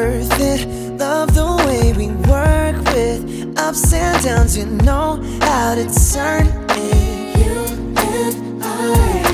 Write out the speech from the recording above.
worth it. Love the way we work with ups and downs. You know how to turn it. You and I.